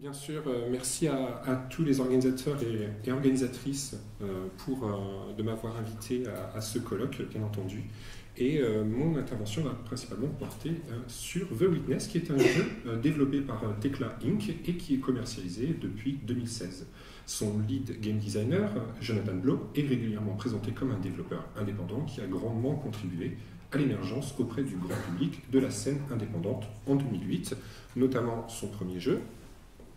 Bien sûr, euh, merci à, tous les organisateurs et, organisatrices euh, pour, euh, de m'avoir invité à, ce colloque, bien entendu. Et mon intervention va principalement porter sur The Witness, qui est un jeu développé par Tekla Inc. et qui est commercialisé depuis 2016. Son lead game designer, Jonathan Blow, est régulièrement présenté comme un développeur indépendant qui a grandement contribué à l'émergence auprès du grand public de la scène indépendante en 2008, notamment son premier jeu,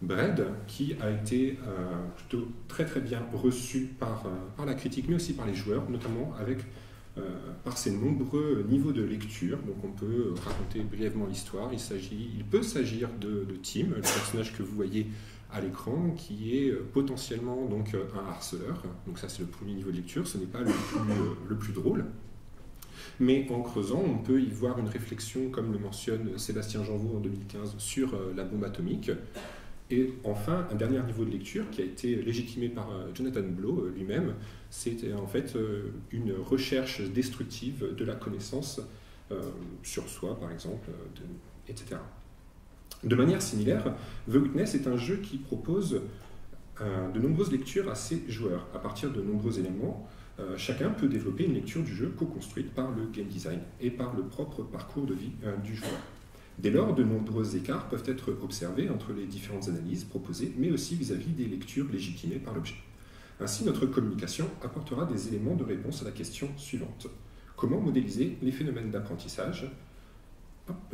Bread, qui a été euh, plutôt très très bien reçu par, euh, par la critique, mais aussi par les joueurs, notamment avec, euh, par ses nombreux niveaux de lecture. Donc on peut raconter brièvement l'histoire. Il, s'agit, il peut s'agir de, Tim, le personnage que vous voyez à l'écran, qui est potentiellement donc, un harceleur. Donc ça c'est le premier niveau de lecture, ce n'est pas le plus, le plus drôle. Mais en creusant, on peut y voir une réflexion, comme le mentionne Sébastien Janvaux en 2015, sur la bombe atomique. Et enfin, un dernier niveau de lecture qui a été légitimé par euh, Jonathan Blow euh, lui-même, c'était en fait euh, une recherche destructive de la connaissance sur soi, par exemple, etc. De manière similaire, The Witness est un jeu qui propose de nombreuses lectures à ses joueurs. À partir de nombreux éléments, chacun peut développer une lecture du jeu co-construite par le game design et par le propre parcours de vie du joueur. Dès lors, de nombreux écarts peuvent être observés entre les différentes analyses proposées, mais aussi vis-à-vis des lectures légitimées par l'objet. Ainsi, notre communication apportera des éléments de réponse à la question suivante. Comment modéliser les phénomènes d'apprentissage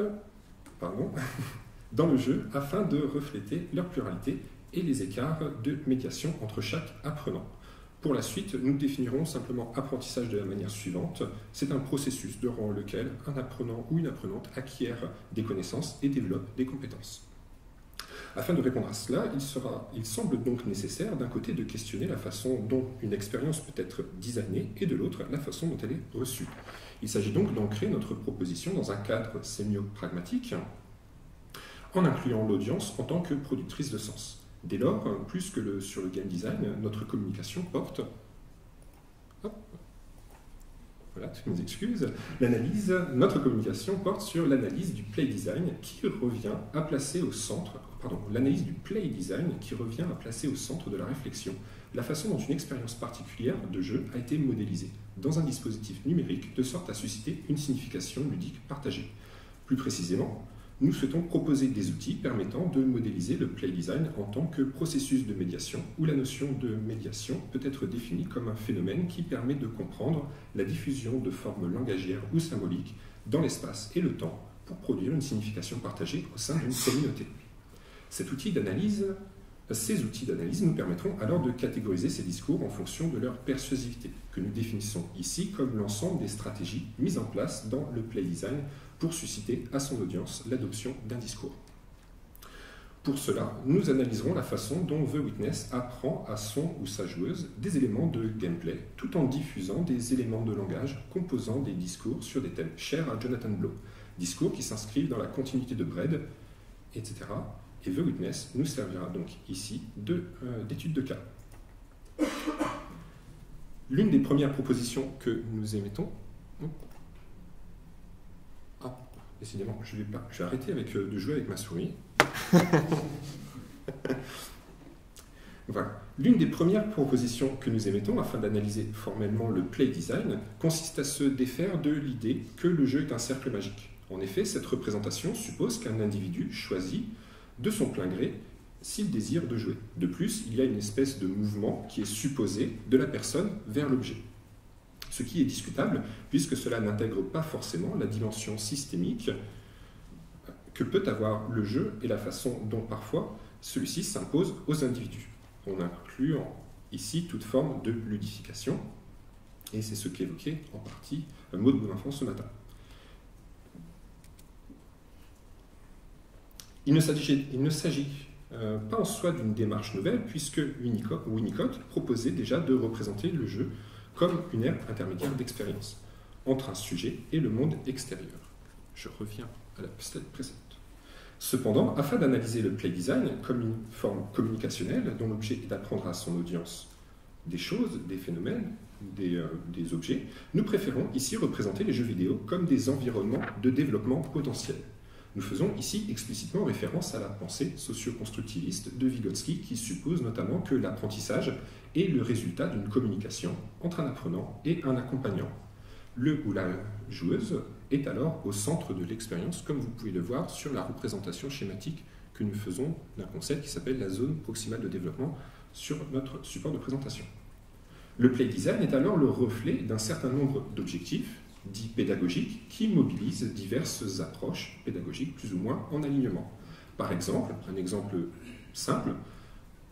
dans le jeu afin de refléter leur pluralité et les écarts de médiation entre chaque apprenant? Pour la suite, nous définirons simplement apprentissage de la manière suivante. C'est un processus durant lequel un apprenant ou une apprenante acquiert des connaissances et développe des compétences. Afin de répondre à cela, il, sera, il semble donc nécessaire d'un côté de questionner la façon dont une expérience peut être designée et de l'autre la façon dont elle est reçue. Il s'agit donc d'ancrer notre proposition dans un cadre sémio-pragmatique en incluant l'audience en tant que productrice de sens. Dès lors, plus que sur le game design, notre communication porte. voilà, mes excuses. Notre communication porte sur l'analyse du play design qui revient à placer au centre, pardon, l'analyse du play design qui revient à placer au centre de la réflexion la façon dont une expérience particulière de jeu a été modélisée dans un dispositif numérique de sorte à susciter une signification ludique partagée. Plus précisément, nous souhaitons proposer des outils permettant de modéliser le play design en tant que processus de médiation, où la notion de médiation peut être définie comme un phénomène qui permet de comprendre la diffusion de formes langagières ou symboliques dans l'espace et le temps pour produire une signification partagée au sein d'une communauté. Cet outil d'analyse, ces outils d'analyse nous permettront alors de catégoriser ces discours en fonction de leur persuasivité, que nous définissons ici comme l'ensemble des stratégies mises en place dans le play design pour susciter à son audience l'adoption d'un discours. Pour cela, nous analyserons la façon dont The Witness apprend à son ou sa joueuse des éléments de gameplay, tout en diffusant des éléments de langage composant des discours sur des thèmes chers à Jonathan Blow, discours qui s'inscrivent dans la continuité de Bread, etc. Et The Witness nous servira donc ici euh, d'étude de, de cas. L'une des premières propositions que nous émettons Décidément, je vais, pas, je vais arrêter avec, euh, de jouer avec ma souris. voilà. L'une des premières propositions que nous émettons afin d'analyser formellement le play design consiste à se défaire de l'idée que le jeu est un cercle magique. En effet, cette représentation suppose qu'un individu choisit de son plein gré s'il désire de jouer. De plus, il y a une espèce de mouvement qui est supposé de la personne vers l'objet ce qui est discutable puisque cela n'intègre pas forcément la dimension systémique que peut avoir le jeu et la façon dont parfois celui-ci s'impose aux individus. On inclut ici toute forme de ludification, et c'est ce qu'évoquait en partie Maud Bonenfant ce matin. Il ne s'agit euh, pas en soi d'une démarche nouvelle, puisque Winnicott proposait déjà de représenter le jeu comme une ère intermédiaire d'expérience entre un sujet et le monde extérieur. Je reviens à la slide précédente. Cependant, afin d'analyser le play design comme une forme communicationnelle dont l'objet est d'apprendre à son audience des choses, des phénomènes, des, euh, des, objets, nous préférons ici représenter les jeux vidéo comme des environnements de développement potentiel. Nous faisons ici explicitement référence à la pensée socio-constructiviste de Vygotsky qui suppose notamment que l'apprentissage est le résultat d'une communication entre un apprenant et un accompagnant. Le ou la joueuse est alors au centre de l'expérience, comme vous pouvez le voir sur la représentation schématique que nous faisons d'un concept qui s'appelle la zone proximale de développement sur notre support de présentation. Le play design est alors le reflet d'un certain nombre d'objectifs dits pédagogiques qui mobilisent diverses approches pédagogiques plus ou moins en alignement. Par exemple, un exemple simple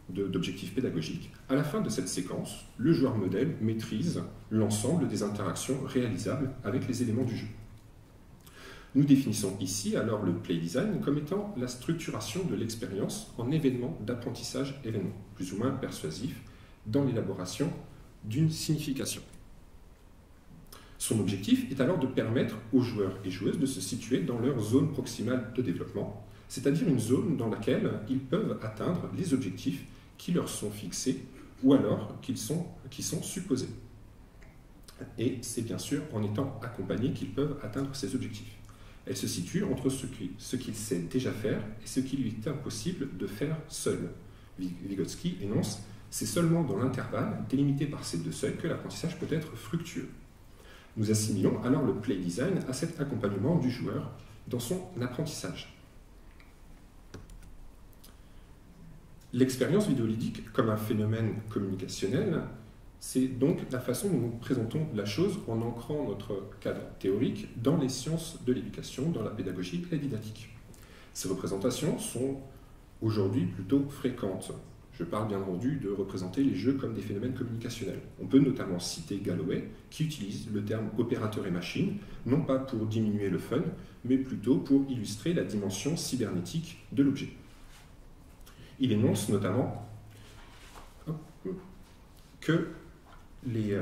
d'objectif pédagogique, à la fin de cette séquence, le joueur modèle maîtrise l'ensemble des interactions réalisables avec les éléments du jeu. Nous définissons ici alors le play design comme étant la structuration de l'expérience en événements d'apprentissage événement, plus ou moins persuasif, dans l'élaboration d'une signification. Son objectif est alors de permettre aux joueurs et joueuses de se situer dans leur zone proximale de développement, c'est-à-dire une zone dans laquelle ils peuvent atteindre les objectifs qui leur sont fixés ou alors qui sont, supposés. Et c'est bien sûr en étant accompagnés qu'ils peuvent atteindre ces objectifs. Elle se situe entre ce qu'il sait déjà faire et ce qu'il lui est impossible de faire seul. Vygotsky énonce C'est seulement dans l'intervalle, délimité par ces deux seuils, que l'apprentissage peut être fructueux. Nous assimilons alors le play design à cet accompagnement du joueur dans son apprentissage. L'expérience vidéoludique comme un phénomène communicationnel, c'est donc la façon dont nous présentons la chose en ancrant notre cadre théorique dans les sciences de l'éducation, dans la pédagogie et la didactique. Ces représentations sont aujourd'hui plutôt fréquentes. Je parle bien entendu de représenter les jeux comme des phénomènes communicationnels. On peut notamment citer Galloway, qui utilise le terme opérateur et machine, non pas pour diminuer le fun, mais plutôt pour illustrer la dimension cybernétique de l'objet. Il énonce notamment que les, euh,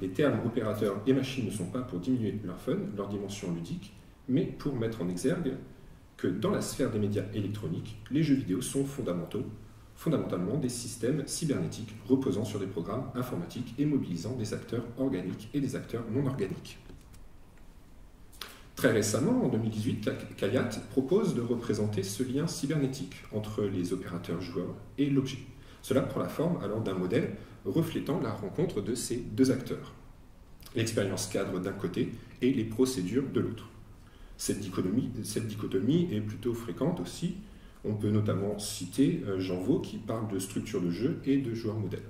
les, termes opérateur et machine ne sont pas pour diminuer leur fun, leur dimension ludique, mais pour mettre en exergue que dans la sphère des médias électroniques, les jeux vidéo sont fondamentaux fondamentalement des systèmes cybernétiques reposant sur des programmes informatiques et mobilisant des acteurs organiques et des acteurs non organiques. Très récemment, en 2018, Kayat propose de représenter ce lien cybernétique entre les opérateurs joueurs et l'objet. Cela prend la forme alors d'un modèle reflétant la rencontre de ces deux acteurs. L'expérience cadre d'un côté et les procédures de l'autre. Cette dichotomie, cette dichotomie est plutôt fréquente aussi on peut notamment citer euh, Jean Vaux qui parle de structure de jeu et de joueur modèle.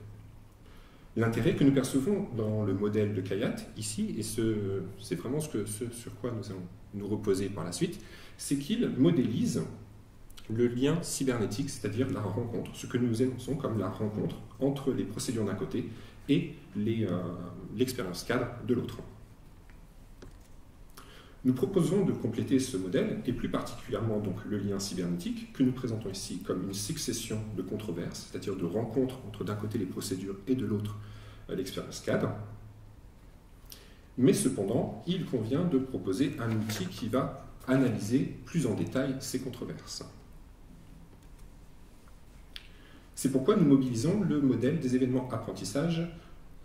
L'intérêt que nous percevons dans le modèle de Kayat ici, et c'est vraiment ce, sur quoi nous allons nous reposer par la suite, c'est qu'il modélise le lien cybernétique, c'est-à-dire la rencontre, ce que nous énonçons comme la rencontre entre les procédures d'un côté et euh, l'expérience cadre de l'autre. Nous proposons de compléter ce modèle, et plus particulièrement donc le lien cybernétique, que nous présentons ici comme une succession de controverses, c'est-à-dire de rencontres entre d'un côté les procédures et de l'autre euh, l'expérience cadre. Mais cependant, il convient de proposer un outil qui va analyser plus en détail ces controverses. C'est pourquoi nous mobilisons le modèle des événements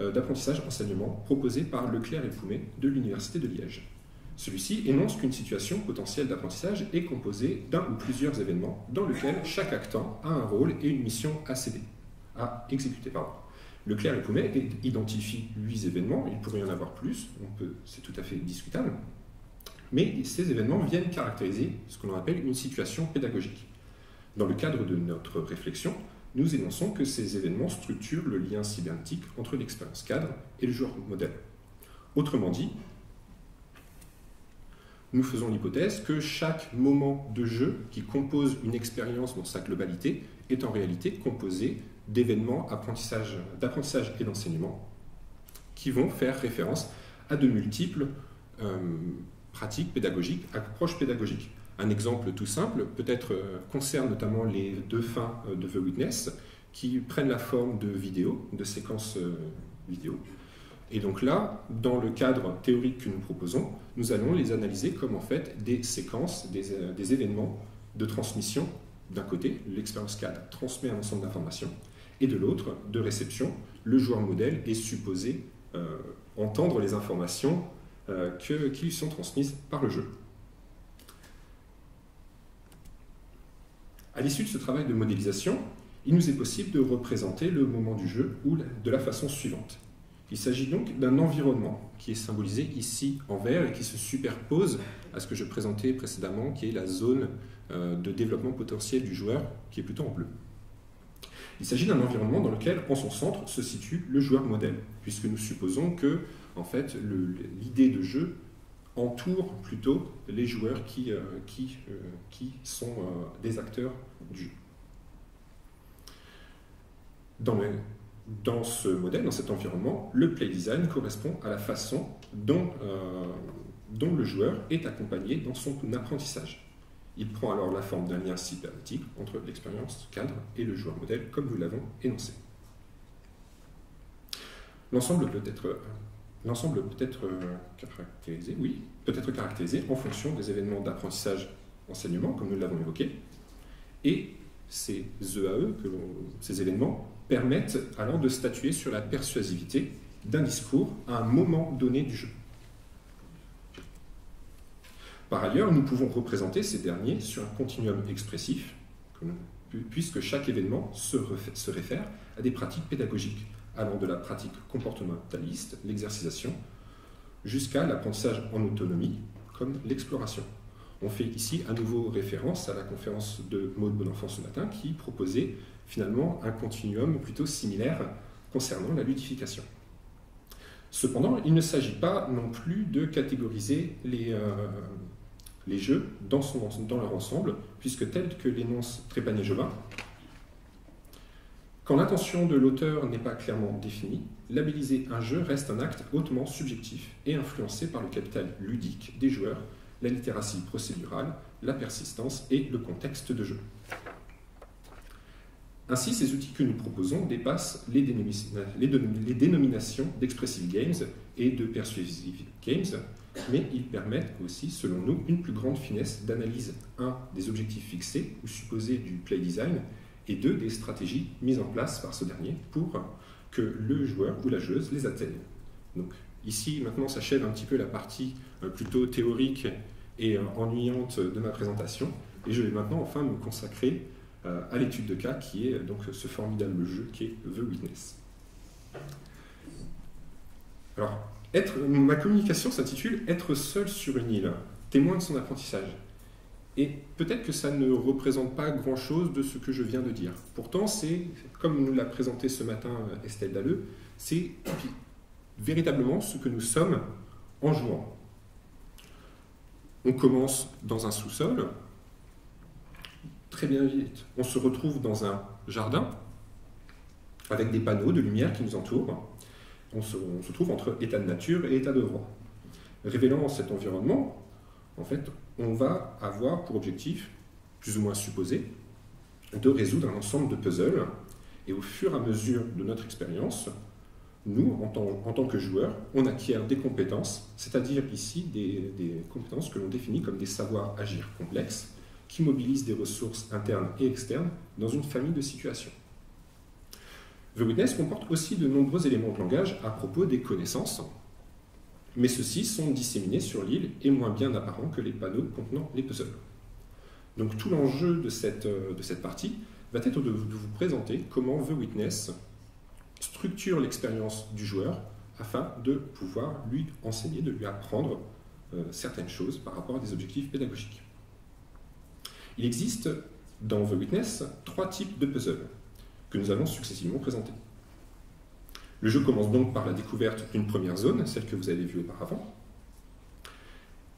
euh, d'apprentissage enseignement proposé par Leclerc et Poumet de l'Université de Liège. Celui-ci énonce qu'une situation potentielle d'apprentissage est composée d'un ou plusieurs événements dans lesquels chaque actant a un rôle et une mission à céder, à exécuter. Pardon. Leclerc et Poumet identifient huit événements, il pourrait y en avoir plus, c'est tout à fait discutable, mais ces événements viennent caractériser ce que l'on appelle une situation pédagogique. Dans le cadre de notre réflexion, nous énonçons que ces événements structurent le lien cybernétique entre l'expérience cadre et le joueur modèle. Autrement dit, nous faisons l'hypothèse que chaque moment de jeu qui compose une expérience dans sa globalité est en réalité composé d'événements d'apprentissage et d'enseignement qui vont faire référence à de multiples euh, pratiques pédagogiques, approches pédagogiques. Un exemple tout simple peut-être euh, concerne notamment les deux fins euh, de The Witness qui prennent la forme de vidéos, de séquences vidéo, et donc là, dans le cadre théorique que nous proposons, nous allons les analyser comme en fait des séquences, des, euh, événements de transmission. D'un côté, l'expérience cadre transmet un ensemble d'informations, et de l'autre, de réception, le joueur modèle est supposé euh, entendre les informations euh, qui lui sont transmises par le jeu. À l'issue de ce travail de modélisation, il nous est possible de représenter le moment du jeu ou de la façon suivante. Il s'agit donc d'un environnement qui est symbolisé ici en vert et qui se superpose à ce que je présentais précédemment, qui est la zone euh, de développement potentiel du joueur, qui est plutôt en bleu. Il s'agit d'un environnement dans lequel, en son centre, se situe le joueur modèle, puisque nous supposons que, en fait, l'idée de jeu entoure plutôt les joueurs qui, euh, euh, sont des acteurs du jeu. Dans, ce modèle, dans cet environnement, le play design correspond à la façon dont, dont le joueur est accompagné dans son apprentissage. Il prend alors la forme d'un lien cybernétique entre l'expérience cadre et le joueur modèle, comme nous l'avons énoncé. L'ensemble peut être L'ensemble peut être euh, caractérisé, oui, peut être caractérisé en fonction des événements d'apprentissage enseignement, comme nous l'avons évoqué, et ces EAE, que ces événements, permettent alors de statuer sur la persuasivité d'un discours à un moment donné du jeu. Par ailleurs, nous pouvons représenter ces derniers sur un continuum expressif, puisque chaque événement se réfère à des pratiques pédagogiques allant de la pratique comportementaliste, l'exercitation, jusqu'à l'apprentissage en autonomie, comme l'exploration. On fait ici à nouveau référence à la conférence de Maud Bonenfant ce matin qui proposait finalement un continuum plutôt similaire concernant la ludification. Cependant, il ne s'agit pas non plus de catégoriser les, euh, jeux dans, dans leur ensemble, puisque tel que l'énonce Trépanier-Jobin, quand l'intention de l'auteur n'est pas clairement définie, labelliser un jeu reste un acte hautement subjectif et influencé par le capital ludique des joueurs, la littératie procédurale, la persistance et le contexte de jeu. Ainsi, ces outils que nous proposons dépassent les, dénominations d'expressive games et de persuasive games, mais ils permettent aussi, selon nous, une plus grande finesse d'analyse, un, des objectifs fixés ou supposés du play design, et deux, des stratégies mises en place par ce dernier pour que le joueur ou la joueuse les atteigne. Donc ici, maintenant, s'achève un petit peu la partie plutôt théorique et euh, ennuyante de ma présentation, et je vais maintenant enfin me consacrer euh, à l'étude de cas qui est donc ce formidable jeu qui est The Witness. Alors, être, ma communication s'intitule Être seul sur une île, témoin de son apprentissage. Et peut-être que ça ne représente pas grand-chose de ce que je viens de dire. Pourtant, c'est, comme nous l'a présenté ce matin euh, Estelle Dalleux, c'est véritablement ce que nous sommes en jouant. On commence dans un sous-sol, très bien vite, on se retrouve dans un jardin avec des panneaux de lumière qui nous entourent. On se, trouve entre état de nature et état de droit. Révélant cet environnement, en fait, on va avoir pour objectif, plus ou moins supposé, de résoudre un ensemble de puzzles. Et au fur et à mesure de notre expérience, nous, en tant, que joueurs, on acquiert des compétences, c'est-à-dire ici des, compétences que l'on définit comme des savoirs agir complexes, qui mobilisent des ressources internes et externes dans une famille de situations. The Witness comporte aussi de nombreux éléments de langage à propos des connaissances, mais ceux-ci sont disséminés sur l'île et moins bien apparents que les panneaux contenant les puzzles. Donc tout l'enjeu de cette, euh, de cette partie va être de, vous présenter comment The Witness structure l'expérience du joueur afin de pouvoir lui enseigner, de lui apprendre euh, certaines choses par rapport à des objectifs pédagogiques. Il existe dans The Witness trois types de puzzles que nous allons successivement présenter. Le jeu commence donc par la découverte d'une première zone, celle que vous avez vue auparavant.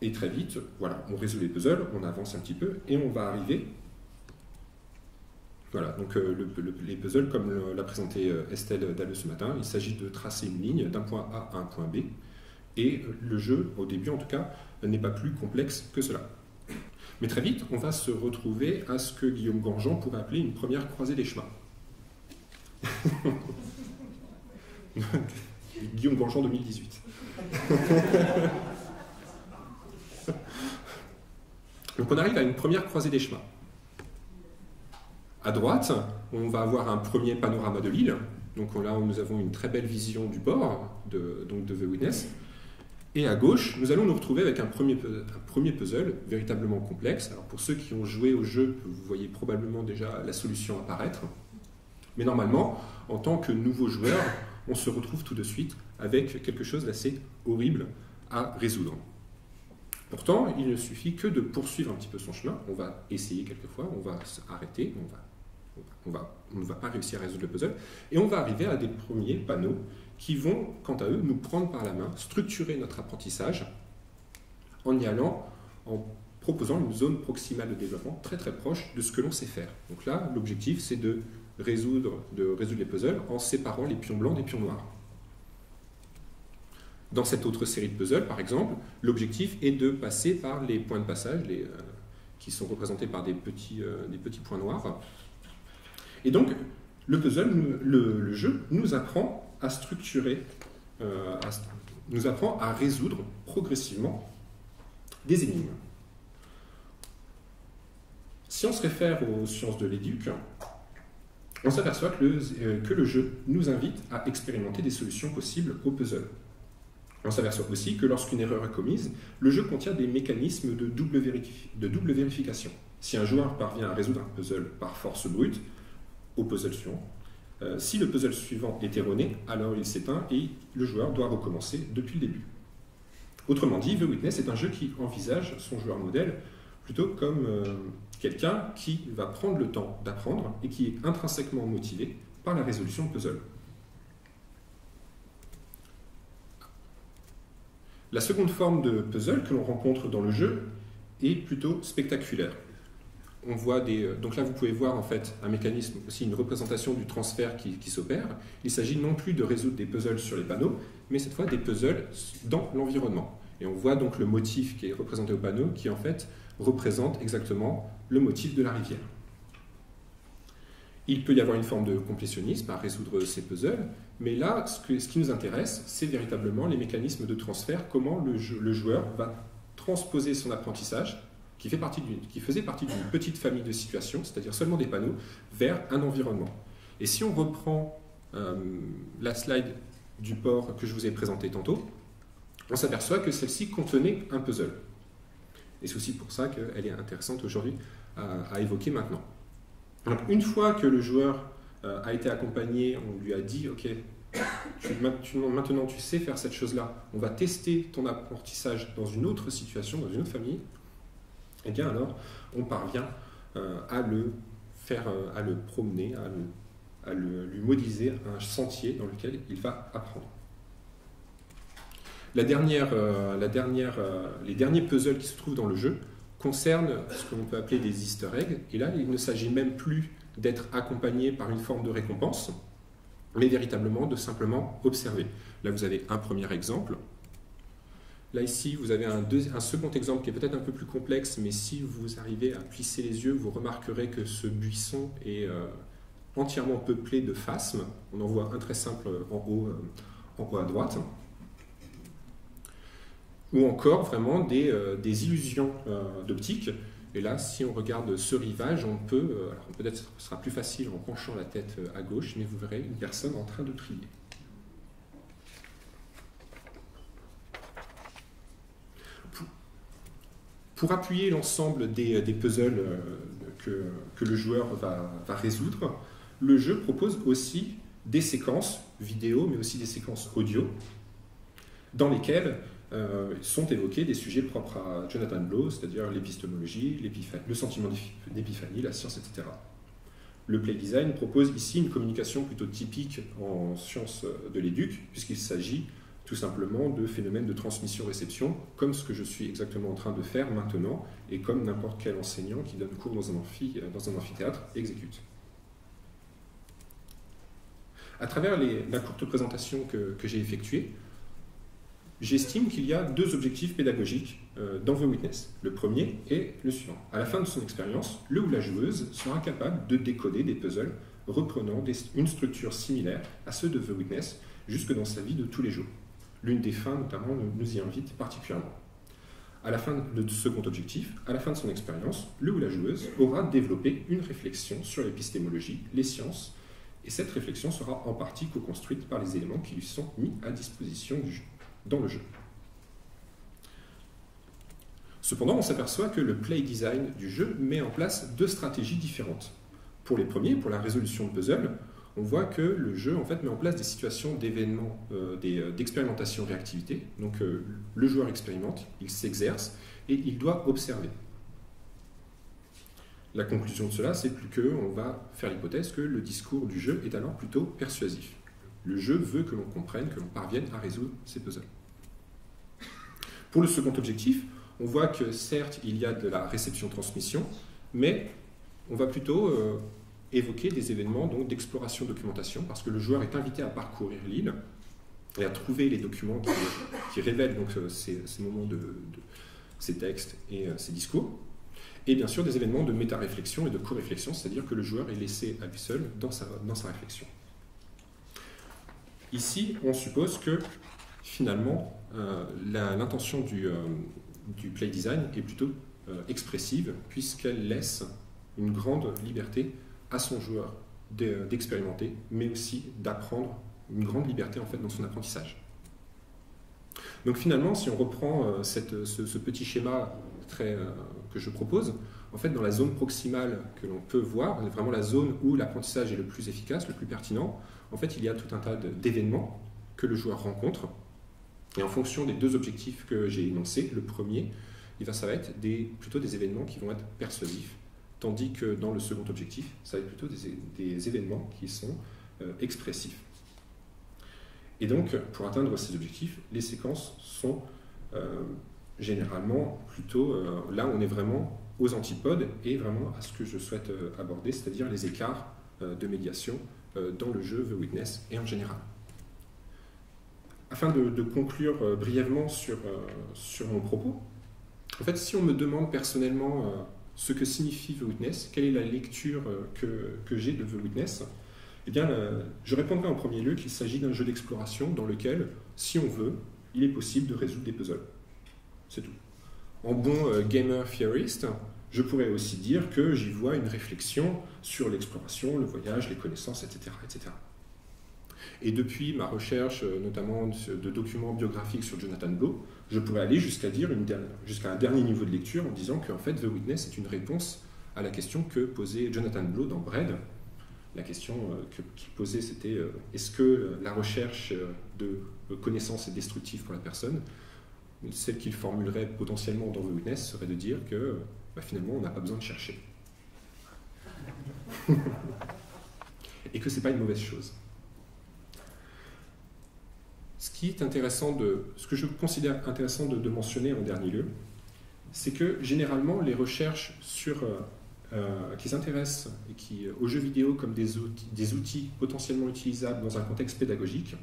Et très vite, voilà, on résout les puzzles, on avance un petit peu et on va arriver. Voilà, donc euh, les puzzles, comme l'a présenté euh, Estelle Dalle ce matin, il s'agit de tracer une ligne d'un point A à un point B. Et le jeu, au début en tout cas, n'est pas plus complexe que cela. Mais très vite, on va se retrouver à ce que Guillaume Gangean pourrait appeler une première croisée des chemins. Guillaume Ganchon 2018. Donc on arrive à une première croisée des chemins. À droite, on va avoir un premier panorama de l'île. Donc là, nous avons une très belle vision du port, de, donc de The Witness. Et à gauche, nous allons nous retrouver avec un premier, premier puzzle véritablement complexe. Alors pour ceux qui ont joué au jeu, vous voyez probablement déjà la solution apparaître. Mais normalement, en tant que nouveau joueur, on se retrouve tout de suite avec quelque chose d'assez horrible à résoudre. Pourtant, il ne suffit que de poursuivre un petit peu son chemin. On va essayer quelquefois, on va s'arrêter, on, va, on, ne va pas réussir à résoudre le puzzle, et on va arriver à des premiers panneaux qui vont, quant à eux, nous prendre par la main, structurer notre apprentissage en y allant, en proposant une zone proximale de développement très très proche de ce que l'on sait faire. Donc là, l'objectif, c'est de résoudre, les puzzles en séparant les pions blancs des pions noirs. Dans cette autre série de puzzles, par exemple, l'objectif est de passer par les points de passage, euh, qui sont représentés par des petits, euh, des petits points noirs. Et donc, le puzzle, le jeu, nous apprend à structurer, euh, nous apprend à résoudre progressivement des énigmes. Si on se réfère aux sciences de l'éduc, on s'aperçoit que, euh, que le, jeu nous invite à expérimenter des solutions possibles au puzzle. On s'aperçoit aussi que lorsqu'une erreur est commise, le jeu contient des mécanismes de double, de double vérification. Si un joueur parvient à résoudre un puzzle par force brute, au puzzle suivant, euh, si le puzzle suivant est erroné, alors il s'éteint et le joueur doit recommencer depuis le début. Autrement dit, The Witness est un jeu qui envisage son joueur modèle plutôt comme euh, quelqu'un qui va prendre le temps d'apprendre et qui est intrinsèquement motivé par la résolution de puzzle. La seconde forme de puzzle que l'on rencontre dans le jeu est plutôt spectaculaire on voit des. Euh, donc là, vous pouvez voir en fait un mécanisme, aussi une représentation du transfert qui, s'opère. Il s'agit non plus de résoudre des puzzles sur les panneaux, mais cette fois des puzzles dans l'environnement. Et on voit donc le motif qui est représenté au panneau, qui en fait représente exactement le motif de la rivière. Il peut y avoir une forme de complétionnisme à résoudre ces puzzles, mais là, ce, ce qui nous intéresse, c'est véritablement les mécanismes de transfert, comment le, le joueur va transposer son apprentissage qui, faisait partie d'une petite famille de situations, c'est-à-dire seulement des panneaux, vers un environnement. Et si on reprend euh, la slide du port que je vous ai présenté tantôt, on s'aperçoit que celle-ci contenait un puzzle. Et c'est aussi pour ça qu'elle est intéressante aujourd'hui à, évoquer maintenant. Une fois que le joueur euh, a été accompagné, on lui a dit, OK, maintenant tu sais faire cette chose-là, on va tester ton apprentissage dans une autre situation, dans une autre famille, eh bien alors on parvient euh, à le faire, euh, à le promener, à, lui modéliser un sentier dans lequel il va apprendre. La dernière, euh, les derniers puzzles qui se trouvent dans le jeu concernent ce que l'on peut appeler des easter eggs. Et là, il ne s'agit même plus d'être accompagné par une forme de récompense, mais véritablement de simplement observer. Là, vous avez un premier exemple. Là, ici, vous avez un, second exemple qui est peut-être un peu plus complexe, mais si vous arrivez à plisser les yeux, vous remarquerez que ce buisson est euh, entièrement peuplé de phasmes. On en voit un très simple en haut, euh, en haut à droite. Ou encore vraiment des, euh, illusions d'optique. Et là, si on regarde ce rivage, on peut, peut-être ce sera plus facile en penchant la tête à gauche, mais vous verrez une personne en train de trier. Pour appuyer l'ensemble des, puzzles euh, que, le joueur va, résoudre, le jeu propose aussi des séquences vidéo, mais aussi des séquences audio, dans lesquelles euh, sont évoqués des sujets propres à Jonathan Blow, c'est-à-dire l'épistémologie, le sentiment d'épiphanie, la science, etc. Le play design propose ici une communication plutôt typique en sciences de l'éduc, puisqu'il s'agit tout simplement de phénomènes de transmission-réception, comme ce que je suis exactement en train de faire maintenant, et comme n'importe quel enseignant qui donne cours dans un, un amphithéâtre exécute. À travers la courte présentation que, j'ai effectuée, j'estime qu'il y a deux objectifs pédagogiques euh, dans The Witness. Le premier est le suivant. À la fin de son expérience, le ou la joueuse sera capable de décoder des puzzles reprenant une structure similaire à ceux de The Witness jusque dans sa vie de tous les jours. L'une des fins, notamment, nous y invite particulièrement. À la fin de second objectif, à la fin de son expérience, le ou la joueuse aura développé une réflexion sur l'épistémologie, les sciences, et cette réflexion sera en partie co-construite par les éléments qui lui sont mis à disposition dans le jeu. Cependant, on s'aperçoit que le play design du jeu met en place deux stratégies différentes. Pour les premiers, pour la résolution de puzzle, on voit que le jeu en fait met en place des situations d'événements, euh, euh, d'expérimentation réactivité. Donc euh, le joueur expérimente, il s'exerce et il doit observer. La conclusion de cela, c'est plus que on va faire l'hypothèse que le discours du jeu est alors plutôt persuasif. Le jeu veut que l'on comprenne, que l'on parvienne à résoudre ces puzzles. Pour le second objectif, on voit que certes, il y a de la réception-transmission, mais on va plutôt évoquer des événements d'exploration documentation, parce que le joueur est invité à parcourir l'île et à trouver les documents qui, révèlent donc, euh, ces, moments de, ces textes et euh, ces discours. Et bien sûr des événements de méta-réflexion et de co-réflexion, c'est-à-dire que le joueur est laissé à lui seul dans sa, dans sa réflexion. Ici, on suppose que finalement, l'intention du, du play design est plutôt euh, expressive, puisqu'elle laisse une grande liberté à son joueur d'expérimenter, mais aussi d'apprendre, une grande liberté en fait dans son apprentissage. Donc finalement, si on reprend euh, ce, petit schéma très, euh, que je propose, en fait, dans la zone proximale que l'on peut voir, vraiment la zone où l'apprentissage est le plus efficace, le plus pertinent, en fait, il y a tout un tas d'événements que le joueur rencontre et en fonction des deux objectifs que j'ai énoncés, le premier, il va, ça va être des, plutôt des événements qui vont être persuasifs, tandis que dans le second objectif, ça va être plutôt des, événements qui sont euh, expressifs. Et donc, pour atteindre ces objectifs, les séquences sont euh, généralement plutôt euh, là on est vraiment aux antipodes et vraiment à ce que je souhaite aborder, c'est-à-dire les écarts de médiation dans le jeu The Witness et en général. Afin de, conclure euh, brièvement sur, euh, mon propos, en fait, si on me demande personnellement euh, ce que signifie The Witness, quelle est la lecture que, que j'ai de The Witness, eh bien, je répondrai en premier lieu qu'il s'agit d'un jeu d'exploration dans lequel, si on veut, il est possible de résoudre des puzzles. C'est tout. En bon gamer theorist, je pourrais aussi dire que j'y vois une réflexion sur l'exploration, le voyage, les connaissances, etc., etc. Et depuis ma recherche, euh, notamment de documents biographiques sur Jonathan Blow, je pourrais aller jusqu'à dire jusqu'à un dernier niveau de lecture en disant qu'en fait The Witness est une réponse à la question que posait Jonathan Blow dans Bread. La question euh, qu'il posait, c'était euh, est-ce que la recherche de connaissances est destructive pour la personne? Celle qu'il formulerait potentiellement dans The Witness serait de dire que bah, finalement on n'a pas besoin de chercher. Et que ce n'est pas une mauvaise chose. Qui est intéressant de, ce que je considère intéressant de, mentionner en dernier lieu, c'est que généralement les recherches sur, euh, euh, qui s'intéressent qui, aux jeux vidéo comme des outils, potentiellement utilisables dans un contexte pédagogique,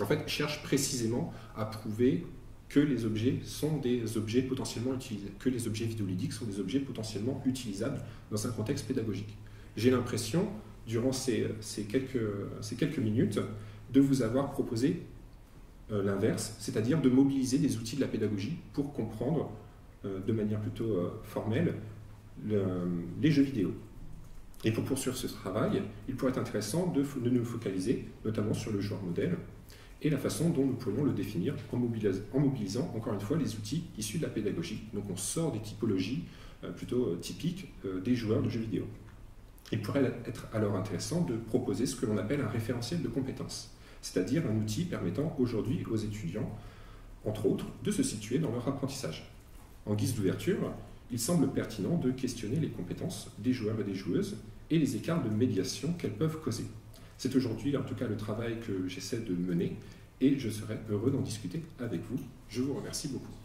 en fait, cherchent précisément à prouver que les objets sont des objets potentiellement utilisables, que les objets vidéoludiques sont des objets potentiellement utilisables dans un contexte pédagogique. J'ai l'impression, durant ces, quelques, minutes, de vous avoir proposé euh, l'inverse, c'est-à-dire de mobiliser des outils de la pédagogie pour comprendre euh, de manière plutôt euh, formelle les jeux vidéo. Et pour poursuivre ce travail, il pourrait être intéressant de, nous focaliser notamment sur le joueur modèle et la façon dont nous pourrions le définir en, mobilisant, encore une fois les outils issus de la pédagogie. Donc on sort des typologies plutôt typiques des joueurs de jeux vidéo. Il pourrait être alors intéressant de proposer ce que l'on appelle un référentiel de compétences c'est-à-dire un outil permettant aujourd'hui aux étudiants, entre autres, de se situer dans leur apprentissage. En guise d'ouverture, il semble pertinent de questionner les compétences des joueurs et des joueuses et les écarts de médiation qu'elles peuvent causer. C'est aujourd'hui en tout cas le travail que j'essaie de mener et je serai heureux d'en discuter avec vous. Je vous remercie beaucoup.